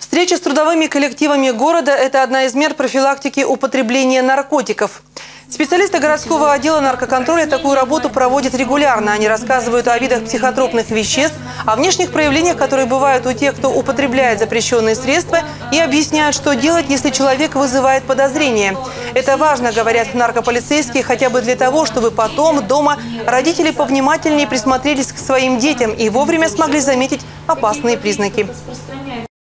Встреча с трудовыми коллективами города – это одна из мер профилактики употребления наркотиков. Специалисты городского отдела наркоконтроля такую работу проводят регулярно. Они рассказывают о видах психотропных веществ, о внешних проявлениях, которые бывают у тех, кто употребляет запрещенные средства, и объясняют, что делать, если человек вызывает подозрение. Это важно, говорят наркополицейские, хотя бы для того, чтобы потом дома родители повнимательнее присмотрелись к своим детям и вовремя смогли заметить опасные признаки.